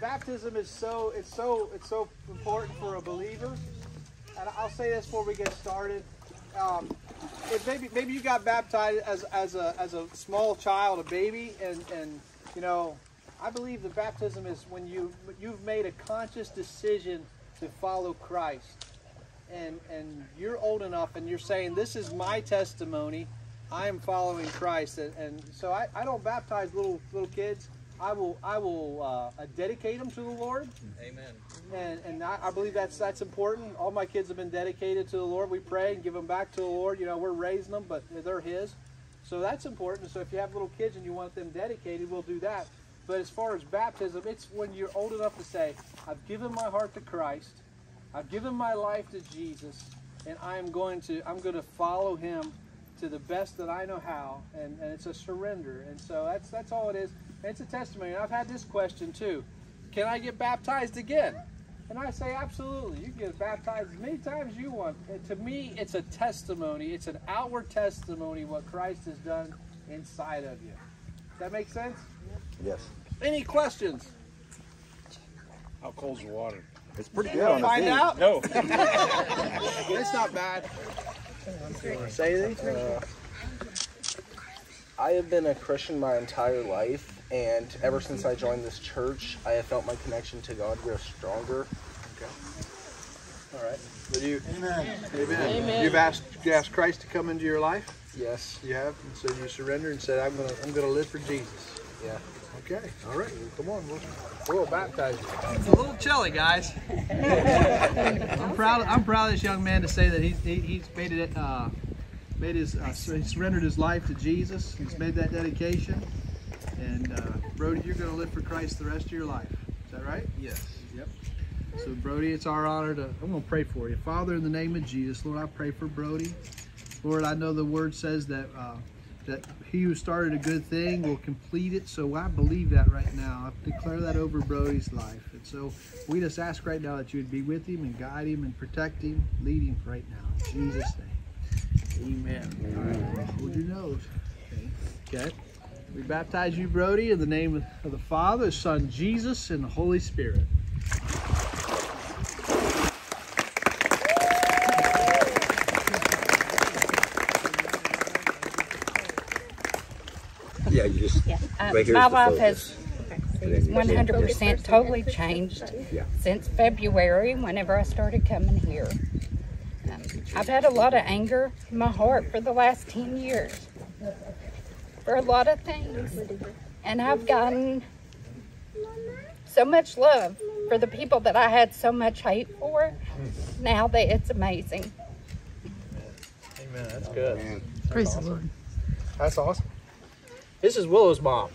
baptism is so it's so it's so important for a believer. And I'll say this before we get started. Um, if maybe maybe you got baptized as, as a as a small child, a baby, and and you know, I believe the baptism is when you you've made a conscious decision to follow Christ, and and you're old enough, and you're saying, "This is my testimony. I am following Christ," and, and so I, I don't baptize little little kids. I will I will uh, dedicate them to the Lord. Amen. And and I, I, believe that's that's important. All my kids have been dedicated to the Lord. We pray and give them back to the Lord. You know, we're raising them, but they're His. So that's important. So if you have little kids and you want them dedicated, we'll do that. But as far as baptism, it's when you're old enough to say, I've given my heart to Christ. I've given my life to Jesus, and I'm going to I'm going to follow Him to the best that I know how, and, and it's a surrender. And so that's that's all it is. It's a testimony. I've had this question too. Can I get baptized again? And I say, absolutely. You can get baptized as many times as you want. And to me, it's a testimony. It's an outward testimony what Christ has done inside of you. Does that make sense? Yes. Any questions? How cold's the water? It's pretty good on Find feet. out? No. it's not bad. Say anything? Uh, I have been a Christian my entire life, and ever since I joined this church, I have felt my connection to God grow stronger. Okay. All right. Will you? Amen. Amen. Amen. You've asked, you asked Christ to come into your life. Yes. You have, and so you surrendered and said, "I'm gonna, I'm gonna live for Jesus." Yeah. Okay. All right. Well, come on. We'll, we'll baptize you. It's a little chilly, guys. I'm proud. I'm proud of this young man to say that he's he, he's made it. Uh, made his uh, he surrendered his life to Jesus. He's made that dedication. And uh, Brody, you're going to live for Christ the rest of your life. Is that right? Yes. Yep. So Brody, it's our honor to. I'm going to pray for you, Father, in the name of Jesus, Lord. I pray for Brody. Lord, I know the Word says that uh, that he who started a good thing will complete it. So I believe that right now. I declare that over Brody's life. And so we just ask right now that you would be with him and guide him and protect him, lead him right now. In Jesus' name. Amen. All right. Hold your nose. Okay. Okay. We baptize you, Brody, in the name of the Father, the Son, Jesus, and the Holy Spirit. Yeah, you just Yeah. Uh, right my the life focus. has And 100% totally changed Yeah. since February whenever I started coming here. Um, I've had a lot of anger in my heart for the last 10 years for a lot of things. And I've gotten so much love for the people that I had so much hate for. Now that it's amazing. Amen. That's good. Man. Praise the Lord. That's awesome. This is Willow's mom,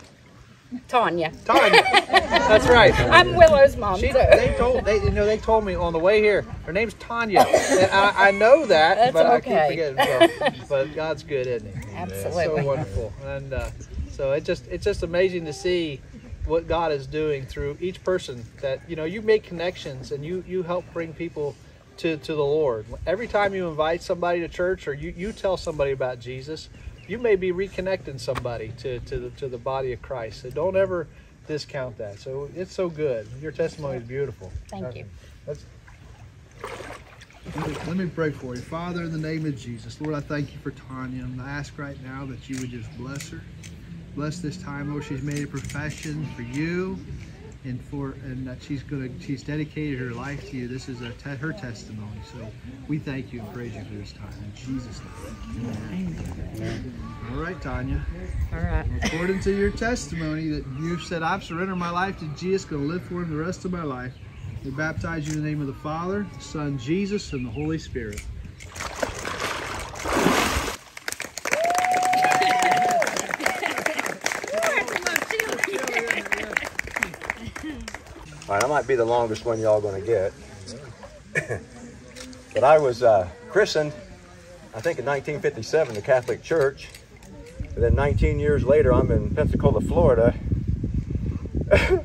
Tanya. Tanya. That's right. I'm Willow's mom, She, too. they told they you know they told me on the way here. Her name's Tanya. And I, I know that, That's but I keep forgetting. So, but God's good, isn't He? Absolutely. So wonderful, and uh, so it just it's just amazing to see what God is doing through each person. That you know you make connections and you you help bring people to to the Lord. Every time you invite somebody to church or you you tell somebody about Jesus, you may be reconnecting somebody to to the to the body of Christ. So don't ever discount that. So it's so good. Your testimony is beautiful. Thank you. Let's- Let me- Let me pray for you. Father, in the name of Jesus, Lord, I thank you for Tanya. And I ask right now that you would just bless her. Bless this time, Lord. She's made a profession for you and for and that she's gonna she's dedicated her life to you. This is a te- her testimony. So we thank you and praise you for this time. In Jesus' name. Amen. All right, Tanya. All right. According to your testimony that you said, I've surrendered my life to Jesus, going to live for him the rest of my life. We baptize you in the name of the Father, the Son, Jesus, and the Holy Spirit. All right, I might be the longest one y'all gonna get. but I was uh, christened, I think in 1957, the Catholic Church. And then 19 years later, I'm in Pensacola, Florida,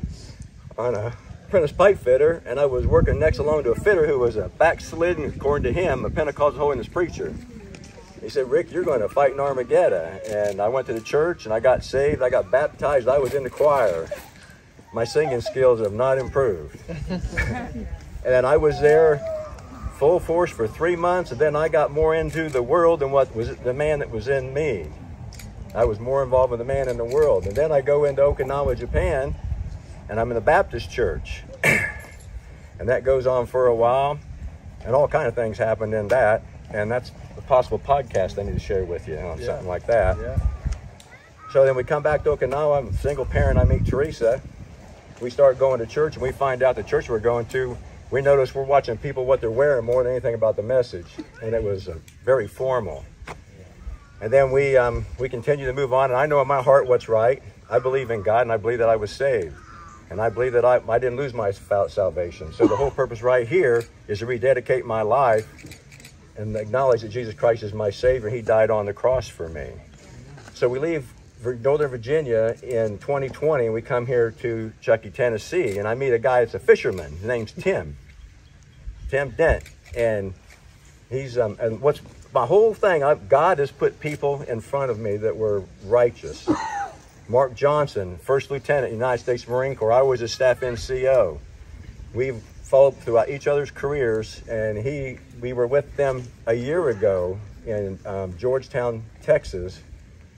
on a apprentice pipe fitter, and I was working next along to a fitter who was a backslidden, according to him, a Pentecostal holiness preacher. He said, Rick, you're going to fight in Armageddon. And I went to the church and I got saved. I got baptized. I was in the choir. My singing skills have not improved. and I was there full force for three months, and then I got more into the world than what was the man that was in me. I was more involved with the man in the world. And then I go into Okinawa, Japan, and I'm in the Baptist church. and that goes on for a while, and all kind of things happened in that. And that's a possible podcast I need to share with you on Yeah. something like that. Yeah. So then we come back to Okinawa. I'm a single parent. I meet Teresa. We start going to church, and we find out the church we're going to. We notice we're watching people what they're wearing more than anything about the message, and it was uh, very formal. And then we um, we continue to move on, and I know in my heart what's right. I believe in God, and I believe that I was saved, and I believe that I, I didn't lose my salvation. So the whole purpose right here is to rededicate my life and acknowledge that Jesus Christ is my Savior. He died on the cross for me. So we leave Northern Virginia in 2020, and we come here to Chuckey, Tennessee, and I meet a guy that's a fisherman. His name's Tim, Tim Dent, and he's um, and what's my whole thing. I, God has put people in front of me that were righteous. Mark Johnson, First Lieutenant, United States Marine Corps. I was a staff NCO. We've followed throughout each other's careers, and he, we were with them a year ago in um, Georgetown, Texas,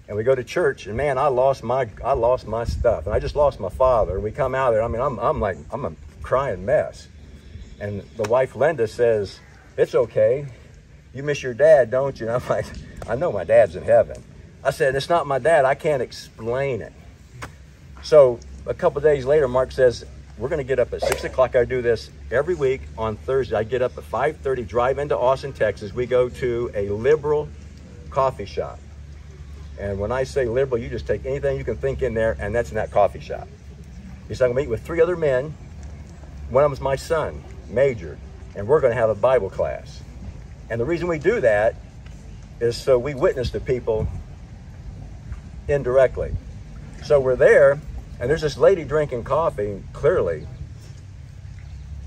and we go to church, and man, I lost my, I lost my stuff, and I just lost my father. And we come out there, I mean, I'm, I'm like, I'm a crying mess, and the wife Linda says, "It's okay, you miss your dad, don't you?" And I'm like, "I know my dad's in heaven." I said, "It's not my dad. I can't explain it." So a couple days later, Mark says, "We're going to get up at six o'clock. I do this every week on Thursday. I get up at five thirty, drive into Austin, Texas. We go to a liberal coffee shop, and when I say liberal, you just take anything you can think in there, and that's in that coffee shop." He said, "I'm going to meet with three other men. One of them's my son, Major, and we're going to have a Bible class. And the reason we do that is so we witness to people indirectly. So we're there, and there's this lady drinking coffee, clearly,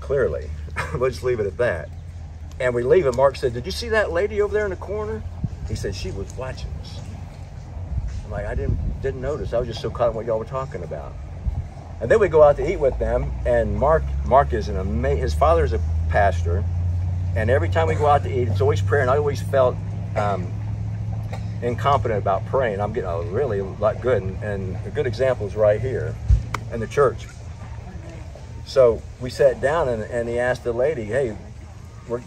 clearly. we'll just leave it at that. And we leave, and Mark said, Did you see that lady over there in the corner? He said, She was watching. I'm like, I didn't didn't notice. I was just so caught in what y'all were talking about. And then we go out to eat with them, and Mark Mark is an amazing. His father is a pastor, and every time we go out to eat, it's always prayer. And I always felt um, incompetent about praying. I'm getting a really lot good, and, and a good example is right here in the church. So we sat down, and, and he asked the lady, "Hey,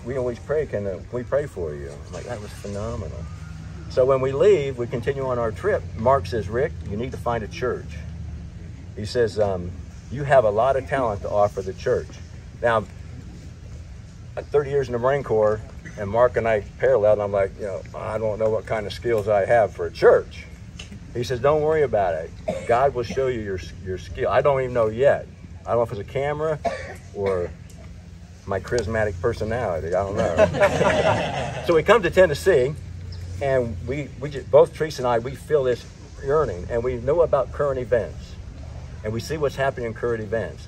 we always pray. Can, uh, we pray for you?" I'm like, "That was phenomenal." So when we leave, we continue on our trip. Mark says, "Rick, you need to find a church." He says, um, "You have a lot of talent to offer the church." Now, 30 years in the Marine Corps, and Mark and I paralleled. And I'm like, you know, I don't know what kind of skills I have for a church. He says, "Don't worry about it. God will show you your your skill. I don't even know yet. I don't know if it's a camera or my charismatic personality. I don't know." so we come to Tennessee, and we we just, both Teresa and I we feel this yearning, and we know about current events, and we see what's happening in current events.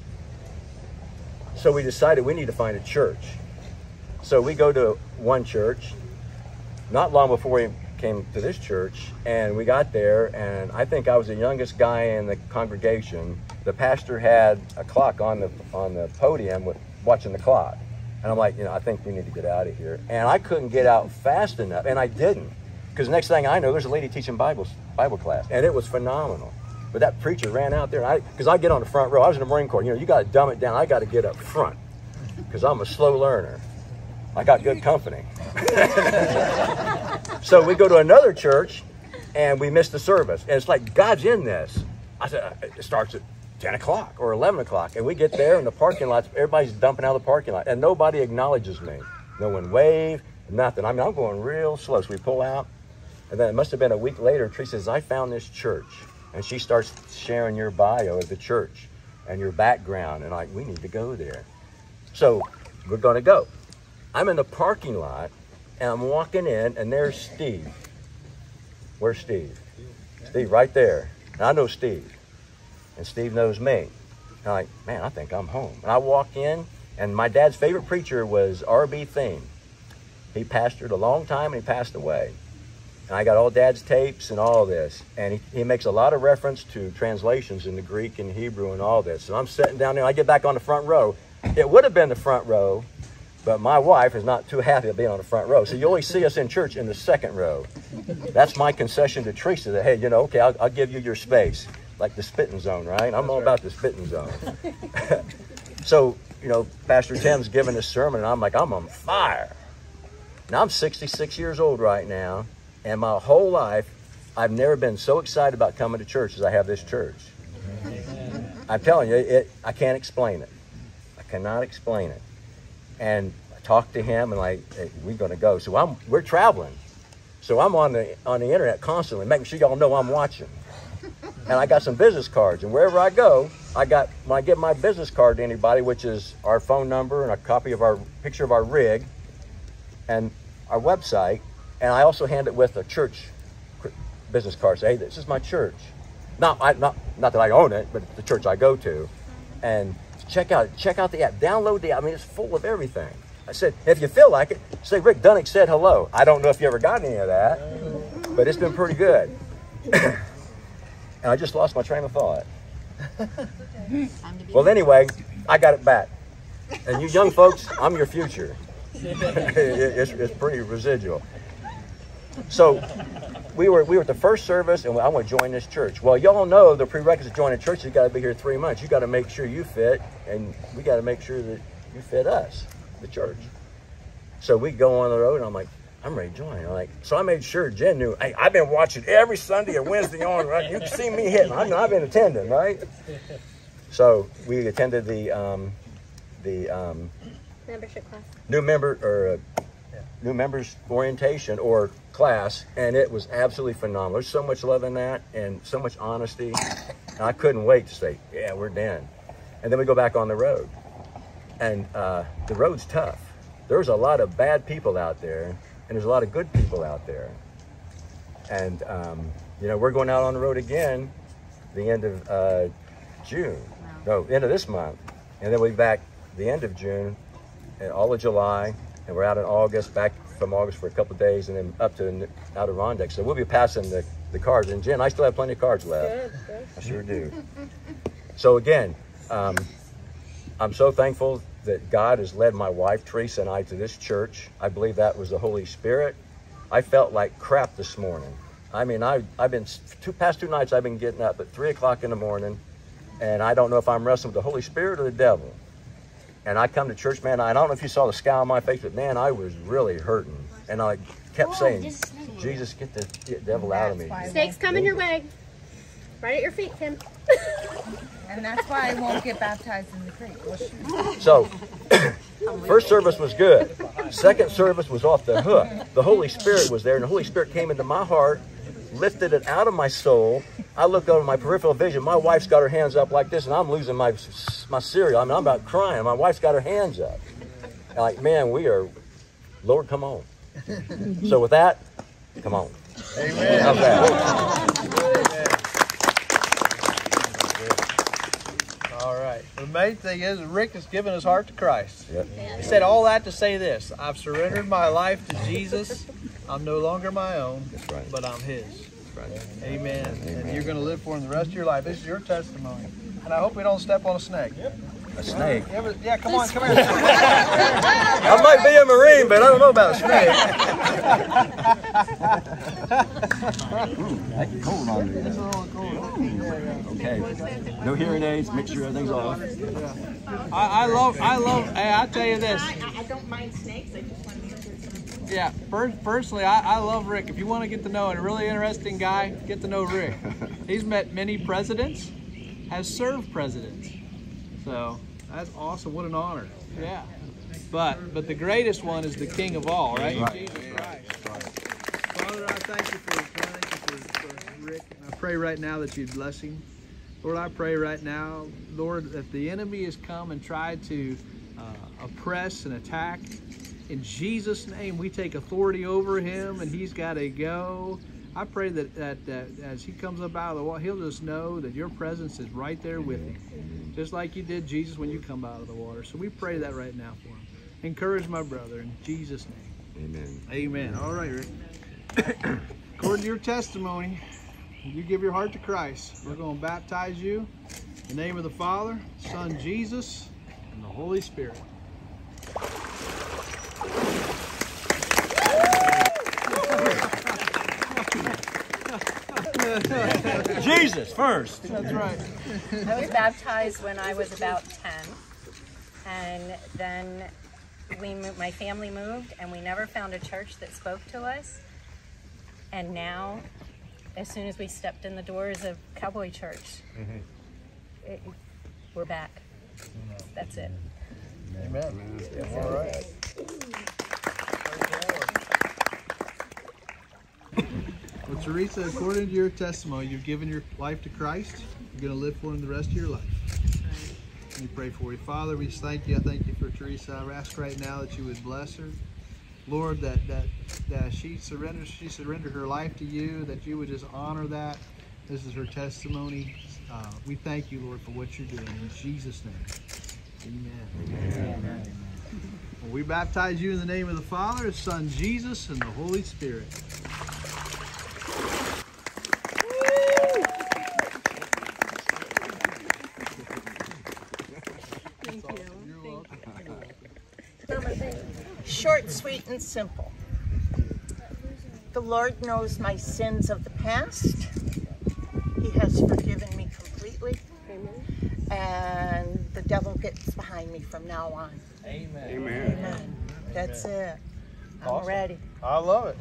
So we decided we need to find a church. So we go to one church. Not long before we came to this church, and we got there, and I think I was the youngest guy in the congregation. The pastor had a clock on the on the podium with watching the clock, and I'm like, you know, I think we need to get out of here. And I couldn't get out fast enough, and I didn't, because next thing I know, there's a lady teaching Bible Bible class, and it was phenomenal. But that preacher ran out there, and I because I get on the front row. I was in the Marine Corps. You know, you got to dumb it down. I got to get up front because I'm a slow learner. I got good company. so we go to another church and we miss the service. And it's like, God's in this. I said, uh, it starts at 10 o'clock or 11 o'clock. And we get there in the parking lots, everybody's dumping out of the parking lot. And nobody acknowledges me. No one waved, nothing. I mean, I'm going real slow. So we pull out. And then it must have been a week later, Teresa says, I found this church. And she starts sharing your bio of the church and your background. And like, we need to go there. So we're going to go. I'm in the parking lot and I'm walking in and there's Steve. Where's Steve? Steve, right there. And I know Steve. And Steve knows me. And I'm like, man, I think I'm home. And I walk in and my dad's favorite preacher was R.B. Thieme. He pastored a long time and he passed away. And I got all dad's tapes and all this. And he, he makes a lot of reference to translations in the Greek and Hebrew and all this. So I'm sitting down there, I get back on the front row. It would have been the front row, but my wife is not too happy of being on the front row. So you always see us in church in the second row. That's my concession to Teresa that, hey, you know, okay, I'll, I'll give you your space. Like the spitting zone, right? I'm all about the spitting zone. so, you know, Pastor Tim's giving this sermon, and I'm like, I'm on fire. Now, I'm 66 years old right now, and my whole life, I've never been so excited about coming to church as I have this church. I'm telling you, it, I can't explain it. I cannot explain it. And I talked to him, and like, hey, we're going to go. So I'm, we're traveling. So I'm on the on the internet constantly, making sure y'all know I'm watching. And I got some business cards, and wherever I go, I got when I give my business card to anybody, which is our phone number and a copy of our picture of our rig, and our website, and I also hand it with a church business card. Say, hey, this is my church. Not, I, not, not that I own it, but the church I go to. And check out, check out the app. Download the app. I mean, it's full of everything. I said, if you feel like it, say Rick Dunnick said hello. I don't know if you ever got any of that, but it's been pretty good. and I just lost my train of thought. Well, anyway, I got it back. And you young folks, I'm your future. it's, it's pretty residual. So we were we were at the first service, and I want to join this church. Well, y'all know the prerequisite to join a church. You got to be here three months. You got to make sure you fit, and we got to make sure that you fit us, the church. So we go on the road, and I'm like, I'm ready to join. I'm like, so I made sure Jen knew. Hey, I've been watching every Sunday and Wednesday on. Right? You can see me hitting. I know I've been attending, right? So we attended the um, the um, Membership class. new member or uh, new members orientation or class, and it was absolutely phenomenal. There's so much love in that, and so much honesty. And I couldn't wait to say, "Yeah, we're done." And then we go back on the road, and uh, the road's tough. There's a lot of bad people out there, and there's a lot of good people out there. And um, you know, we're going out on the road again, the end of uh, June. No, end of this month, and then we'll be back the end of June and all of July, and we're out in August, back from August for a couple of days, and then up to Adirondack. So we'll be passing the, the cards. And Jen, I still have plenty of cards left. I sure do. So again, um, I'm so thankful that God has led my wife Teresa and I to this church. I believe that was the Holy Spirit. I felt like crap this morning. I mean, I, I've been two past two nights. I've been getting up at three o'clock in the morning, and I don't know if I'm wrestling with the Holy Spirit or the devil. And I come to church, man. I don't know if you saw the scowl on my face, but man, I was really hurting. And I kept saying, Jesus, get the get devil out of me. Snake's coming your way. Right at your feet, Tim. And that's why I won't get baptized in the creek. So, first service was good. Second service was off the hook. The Holy Spirit was there, and the Holy Spirit came into my heart, lifted it out of my soul. I looked over my peripheral vision. My wife's got her hands up like this, and I'm losing my my cereal. I mean, I'm about crying. My wife's got her hands up. And like, man, we are, Lord, come on. So with that, come on. Amen. How's that? All right. The main thing is Rick has given his heart to Christ. Yep. He said all that to say this I've surrendered my life to Jesus. I'm no longer my own, That's right. but I'm His. Right. Amen. And you're going to live for Him the rest of your life. This is your testimony. And I hope we don't step on a snake. A snake. You ever- yeah, come on, come here. I might be a Marine, but I don't know about a snake. cold on Okay. No hearing aids. Make sure everything's off. I, I love, I love, hey, I tell you this. I, I don't mind snakes. I just want to answer some. Yeah, per- personally, I, I love Rick. If you want to get to know a really interesting guy, get to know Rick. He's met many presidents, has served presidents. So that's awesome. What an honor. Yeah. But but the greatest one is the King of all, right? Jesus Christ. Father, I thank you for, thank you for, for Rick. And I pray right now that you bless him. Lord, I pray right now, Lord, that the enemy has come and tried to uh, oppress and attack. In Jesus' name, we take authority over him, and he's got to go. I pray that, that, that as he comes up out of the water, he'll just know that your presence is right there with him, just like you did Jesus when you come out of the water. So we pray that right now for him. Encourage my brother in Jesus' name. Amen. Amen. All right, Rick. according to your testimony, you give your heart to Christ. We're going to baptize you in the name of the Father, Son Jesus, and the Holy Spirit. Jesus first. That's right. I was baptized when I was about 10. And then we moved, my family moved and we never found a church that spoke to us. And now, as soon as we stepped in the doors of Cowboy Church, mm-hmm. it, we're back. That's it. Amen. All right. Well, Teresa, according to your testimony, you've given your life to Christ. You're going to live for Him the rest of your life. Let me pray for you. Father, we thank you. I thank you for Teresa. I ask right now that you would bless her. Lord, that, that, that she surrenders, she surrendered her life to you, that you would just honor that. This is her testimony. Uh, we thank you, Lord, for what you're doing. In Jesus' name. Amen. Well, we baptize you in the name of the Father, Son, Jesus, and the Holy Spirit. And simple. The Lord knows my sins of the past. He has forgiven me completely. Amen. And the devil gets behind me from now on. Amen. Amen. Amen. That's it. I'm ready. I love it.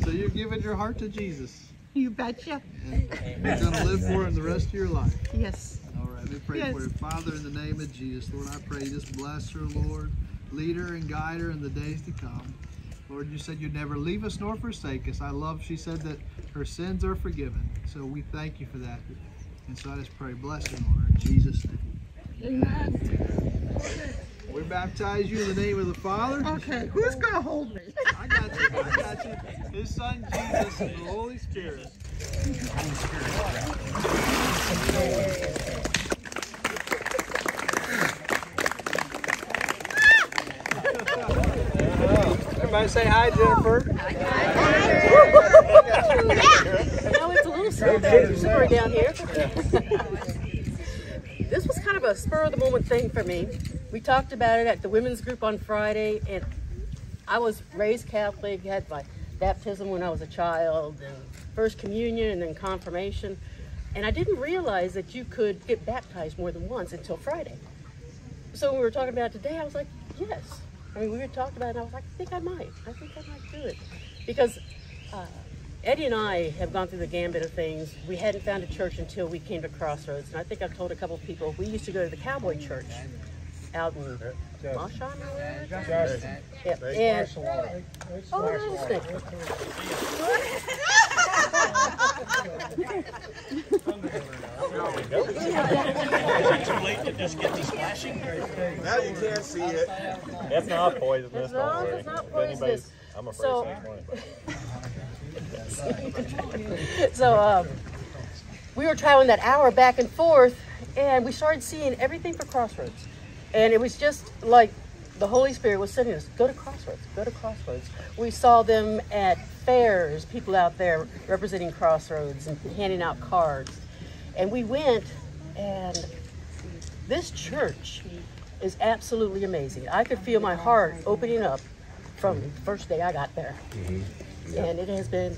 so you're giving your heart to Jesus. You betcha. And you're going to live for him the rest of your life. Yes. All right, let me pray Yes. for you. Father, in the name of Jesus, Lord, I pray just bless her, Lord. Lead her and guide her in the days to come. Lord, you said you'd never leave us nor forsake us. I love, she said that her sins are forgiven. So we thank you for that. And so I just pray, bless her, Lord, in Jesus' name. Amen. We baptize you in the name of the Father. Okay, who's going to hold me? I got you. I got you. His son Jesus and the Holy Spirit. Everybody say hi, Jennifer. know it's a little slow slower down here. this was kind of a spur of the moment thing for me. We talked about it at the women's group on Friday, and I was raised Catholic, had my baptism when I was a child, and first communion, and then confirmation. And I didn't realize that you could get baptized more than once until Friday. So when we were talking about today, I was like, yes. I mean, we were talking about it, and I was like, I think I might. I think I might do it. Because uh, Eddie and I have gone through the gambit of things. We hadn't found a church until we came to Crossroads. And I think I've told a couple of people, we used to go to the Cowboy Church out in Mashon. Yep. And, oh, that's Now you can't see it. It's not poisonous. As long don't as worry. it's not If anybody's- poisonous. I'm afraid So- someone. so um, we were traveling that hour back and forth, and we started seeing everything for Crossroads. And it was just like the Holy Spirit was sending us, go to Crossroads, go to Crossroads. We saw them at fairs, people out there representing Crossroads and handing out cards. And we went, and this church is absolutely amazing. I could feel my heart opening up from the first day I got there. And it has been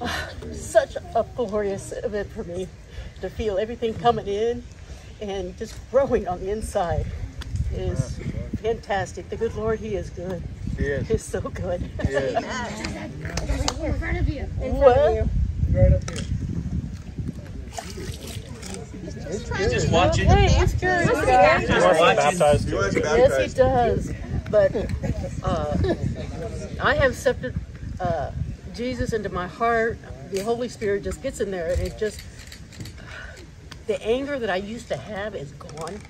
ah, such a glorious event for me to feel everything coming in and just growing on the inside is fantastic. The good Lord, He is good. He is. He's so good. He is. In front of you. What? Right up here. Just watching. Hey, he's curious, guys. He wants to He wants Yes, he does. But uh, I have accepted uh, Jesus into my heart. The Holy Spirit just gets in there, and it just the anger that I used to have is gone.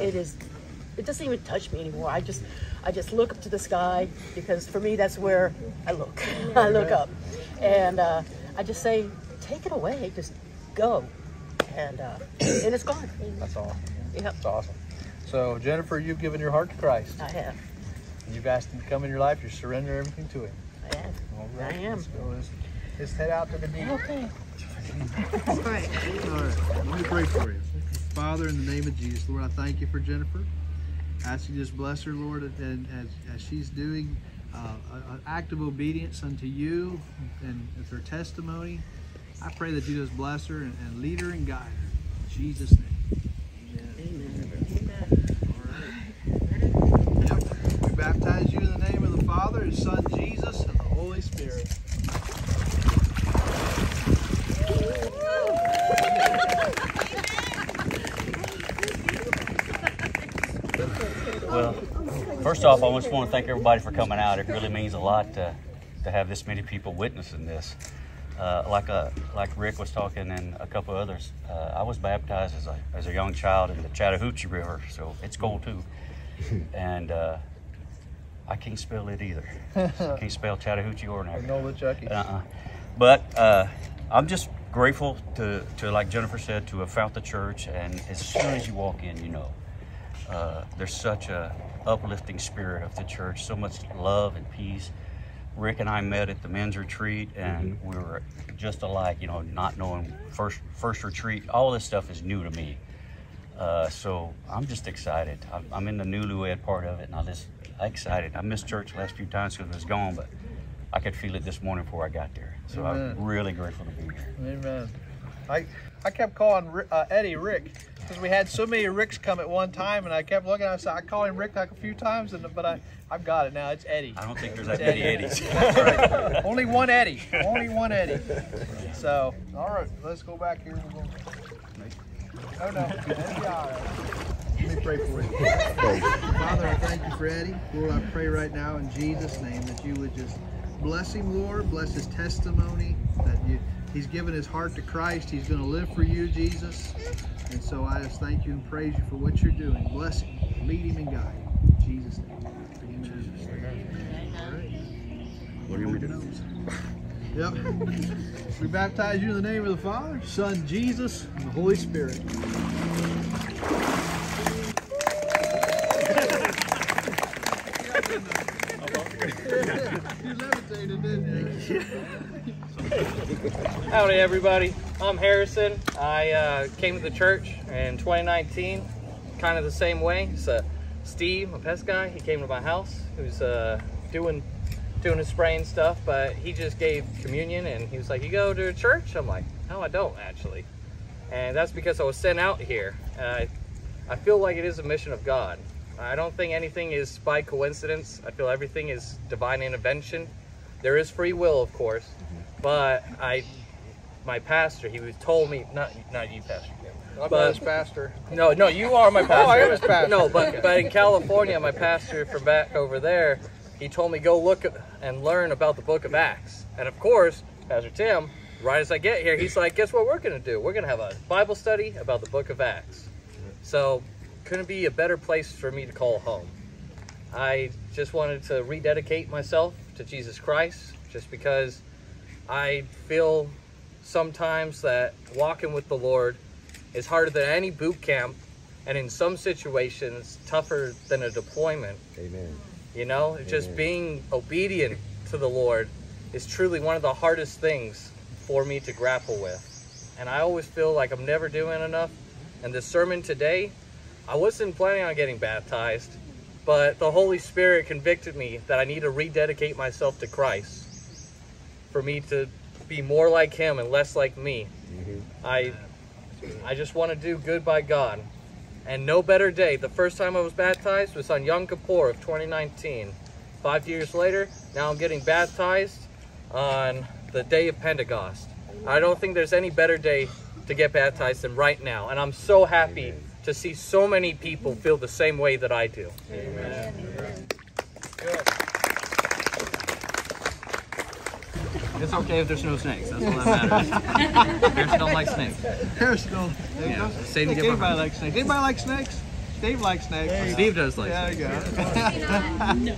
It is. It doesn't even touch me anymore. I just, I just look up to the sky because for me that's where I look. I look up, and uh, I just say, take it away. Just go, and uh, and it's gone. That's awesome. Yep, That's awesome. So, Jennifer, you've given your heart to Christ. I have. And you've asked Him to come in your life. You surrender everything to Him. Yes, All right, I am. Let's. Let's, let's head out to the beach. Okay. All right. Let me pray for you. Father, in the name of Jesus, Lord, I thank you for Jennifer. Ask you just bless her, Lord, and as, as she's doing uh, an act of obedience unto you and with her testimony, I pray that you just bless her and, and lead her and guide her. In Jesus' name. Yep. We baptize you in the name of the Father, His Son Jesus, and the Holy Spirit. Well, first off, I just want to thank everybody for coming out. It really means a lot to, to have this many people witnessing this. Uh, like uh, like Rick was talking and a couple others, uh, I was baptized as a, as a young child in the Chattahoochee River, so it's cold too. And uh, I can't spell it either. I can't spell Chattahoochee or Niagara. Nolichucky. Uh-uh. But uh, I'm just grateful to, to, like Jennifer said, to have found the church. And as soon as you walk in, you know, uh, there's such a uplifting spirit of the church, so much love and peace. Rick and I met at the men's retreat, and we were just alike. You know, not knowing first first retreat, all this stuff is new to me. Uh, so I'm just excited. I'm, I'm in the newlywed part of it, and I'm just I'm excited. I missed church the last few times because it was gone, but I could feel it this morning before I got there. So Amen. I'm really grateful to be here. Amen. I I kept calling uh, Eddie Rick because we had so many Ricks come at one time, and I kept looking. I said I called him Rick like a few times, and but I I've got it now. It's Eddie. I don't think there's that many Eddie. Eddies. Right. Only one Eddie. Only one Eddie. So all right, let's go back here. We'll go. Oh no, Eddie, all right. Let me pray for you. Father, I thank you for Eddie. Lord, I pray right now in Jesus' name that you would just bless him, Lord, bless his testimony, that you, he's given his heart to Christ. He's going to live for you, Jesus. And so I just thank you and praise you for what you're doing. Bless him, lead him and guide him. In Jesus' name. Amen. All right. What are we doing? Yep. we baptize you in the name of the Father, Son Jesus, and the Holy Spirit. you levitated, didn't you? Howdy, everybody. I'm Harrison. I uh, came to the church in 2019, kind of the same way. So, Steve, a pest guy, he came to my house, who's uh, doing doing his spraying stuff, but he just gave communion and he was like, "You go to church?" I'm like, "No, I don't actually," and that's because I was sent out here. Uh, I feel like it is a mission of God. I don't think anything is by coincidence. I feel everything is divine intervention. There is free will, of course, but I, my pastor, he was told me not not you, pastor. I'm but- not his pastor. No, no, you are my pastor. Oh. I am his pastor. No, but but in California, my pastor from back over there, he told me go look and learn about the Book of Acts. And of course, Pastor Tim, right as I get here, he's like, "Guess what we're gonna do? We're gonna have a Bible study about the Book of Acts." So, couldn't be a better place for me to call home. I just wanted to rededicate myself to Jesus Christ, just because I feel sometimes that walking with the Lord is harder than any boot camp, and in some situations, tougher than a deployment. Amen. You know, just being obedient to the Lord is truly one of the hardest things for me to grapple with. And I always feel like I'm never doing enough. And the sermon today, I wasn't planning on getting baptized, but the Holy Spirit convicted me that I need to rededicate myself to Christ for me to be more like Him and less like me. Mm-hmm. I, I just want to do good by God. And no better day. The first time I was baptized was on Yom Kippur of 2019. Five years later, now I'm getting baptized on the day of Pentecost. I don't think there's any better day to get baptized than right now. And I'm so happy to see so many people feel the same way that I do. It's okay if there's no snakes. That's all that matters. Harrison don't like snakes. Harrison don't. Yeah, same Look, to anybody my- likes snakes. Anybody like snakes? Steve likes snakes. Steve does like there snakes. you go.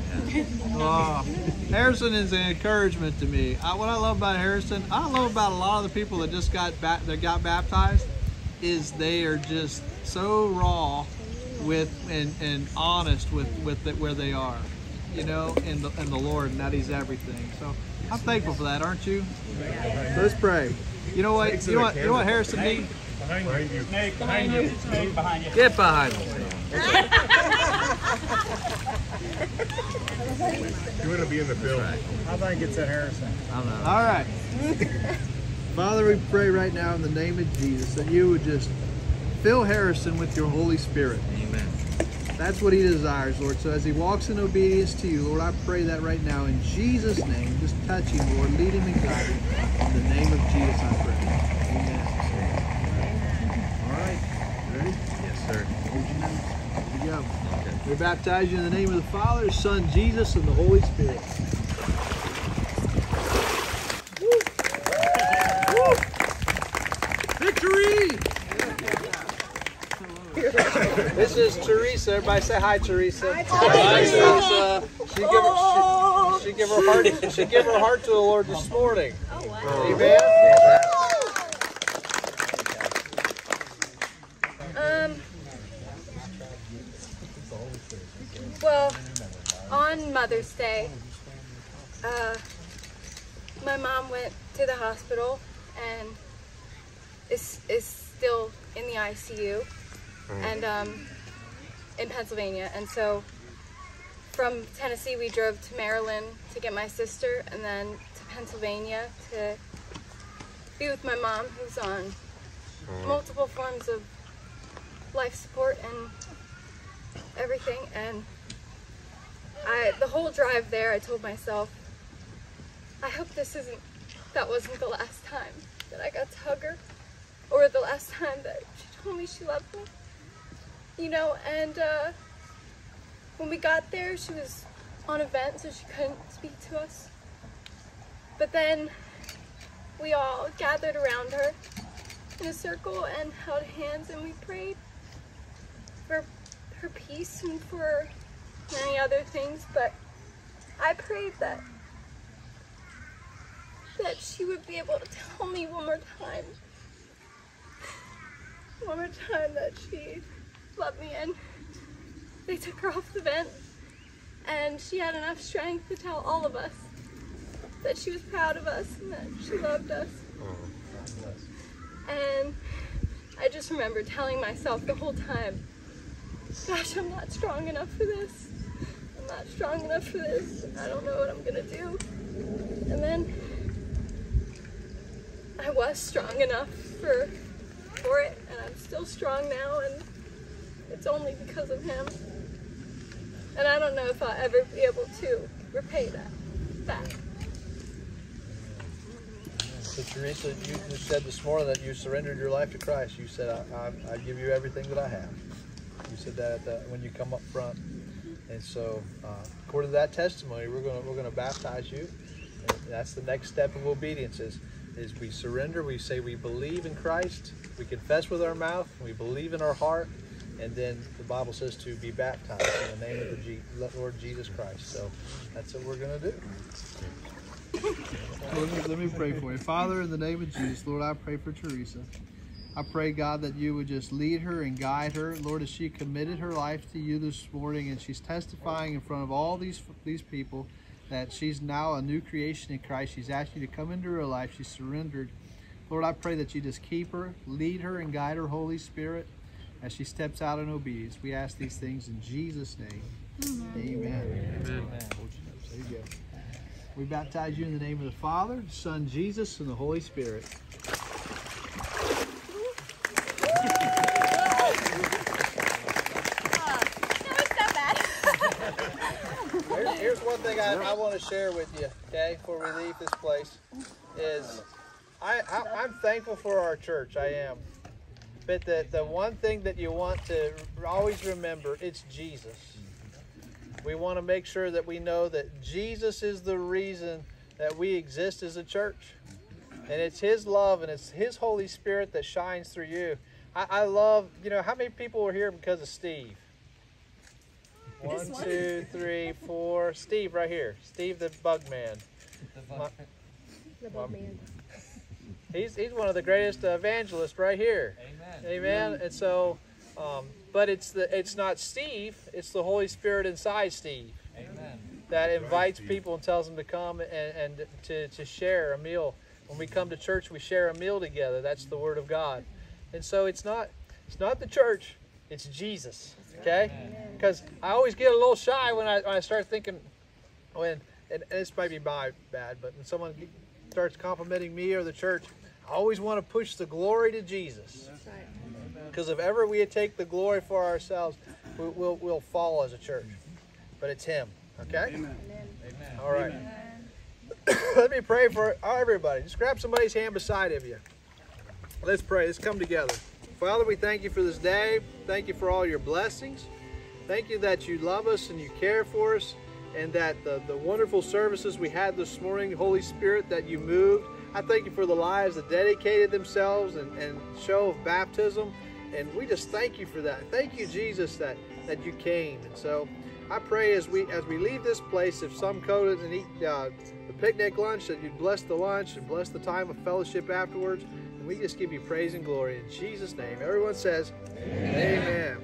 oh, Harrison is an encouragement to me. I, what I love about Harrison, I love about a lot of the people that just got ba- that got baptized, is they are just so raw with and, and honest with with the, where they are. you know, in the in the Lord, and that He's everything. So I'm thankful for that, aren't you? So let's pray. You know what? You know what? You know what Harrison needs? Behind you. Snake behind you. Snake behind you. Get behind me. You want to be in the film. I think it's at Harrison. All right. Father, we pray right now in the name of Jesus that you would just fill Harrison with your Holy Spirit. Amen. That's what he desires, Lord. So as he walks in obedience to you, Lord, I pray that right now in Jesus' name. Just touch him, Lord. Lead him and guide him. In the name of Jesus, I pray. Amen. All right. Ready? Yes, sir. Here we go. We baptize you in the name of the Father, Son, Jesus, and the Holy Spirit. This is Teresa. Everybody say hi, Teresa. Hi, Teresa. She give her, she, she give her heart. She give her heart to the Lord this morning. Oh wow. Amen. Um, well, on Mother's Day, uh, my mom went to the hospital and is, is still in the ICU and um, in Pennsylvania. And so from Tennessee, we drove to Maryland to get my sister and then to Pennsylvania to be with my mom who's on multiple forms of life support and everything. And I the whole drive there I told myself I hope this isn't that wasn't the last time that I got to hug her or the last time that she told me she loved me you know and uh, when we got there she was on a vent so she couldn't speak to us. But then we all gathered around her in a circle and held hands and we prayed for her peace and for many other things, but I prayed that that she would be able to tell me one more time, one more time that she loved me and they took her off the vent and she had enough strength to tell all of us that she was proud of us and that she loved us. And I just remember telling myself the whole time, gosh, I'm not strong enough for this. I'm not strong enough for this. I don't know what I'm gonna do. And then I was strong enough for for it, and I'm still strong now, and it's only because of him. And I don't know if I'll ever be able to repay that back. So Teresa, you, said this morning that you surrendered your life to Christ. You said, I, I, I give you everything that I have. You said that when you come up front. And so, uh, according to that testimony, we're going to we're to baptize you. And that's the next step of obedience is, is we surrender. We say we believe in Christ. We confess with our mouth. We believe in our heart. And then the Bible says to be baptized in the name of the G, Lord Jesus Christ. So that's what we're going to do. Let me, pray for you. Father, in the name of Jesus, Lord, I pray for Teresa. I pray, God, that you would just lead her and guide her. Lord, as she committed her life to you this morning and she's testifying in front of all these, these people that she's now a new creation in Christ. She's asked you to come into her life. She's surrendered. Lord, I pray that you just keep her, lead her, and guide her, Holy Spirit, as she steps out in obedience. We ask these things in Jesus' name. Amen. Amen. There you go. We baptize you in the name of the Father, Son Jesus, and the Holy Spirit. Here's, here's one thing I, I want to share with you, okay, before we leave this place, is I, I, I'm thankful for our church, I am. But the, the one thing that you want to always remember, it's Jesus. We want to make sure that we know that Jesus is the reason that we exist as a church. And it's His love and it's His Holy Spirit that shines through you. I, I love, you know, how many people are here because of Steve? One, Just one. two, three, four. Steve right here. Steve the bug man. My- The bug man. He's, he's one of the greatest evangelists right here. Amen. Amen. And so, um, but it's the it's not Steve. It's the Holy Spirit inside Steve. Amen. that invites people and tells them to come and, and to, to share a meal. When we come to church, we share a meal together. That's the Word of God. And so it's not it's not the church, it's Jesus. Okay? Because I always get a little shy when I, when I start thinking, when, and this might be my bad, but when someone starts complimenting me or the church, I always want to push the glory to Jesus. Because if ever we take the glory for ourselves, we, we'll, we'll fall as a church. But it's Him. Okay? Amen. All right. Let me pray for uh, everybody. Just grab somebody's hand beside of you. Let's pray. Let's come together. Father, we thank you for this day. Thank you for all your blessings. Thank you that you love us and you care for us, and that the, the wonderful services we had this morning, Holy Spirit, that you moved. I thank you for the lives that dedicated themselves and, and show of baptism. And we just thank you for that. Thank you, Jesus, that, that you came. And so I pray as we as we leave this place, if some go and eat uh, the picnic lunch, that you bless the lunch and bless the time of fellowship afterwards. And we just give you praise and glory in Jesus' name. Everyone says, Amen.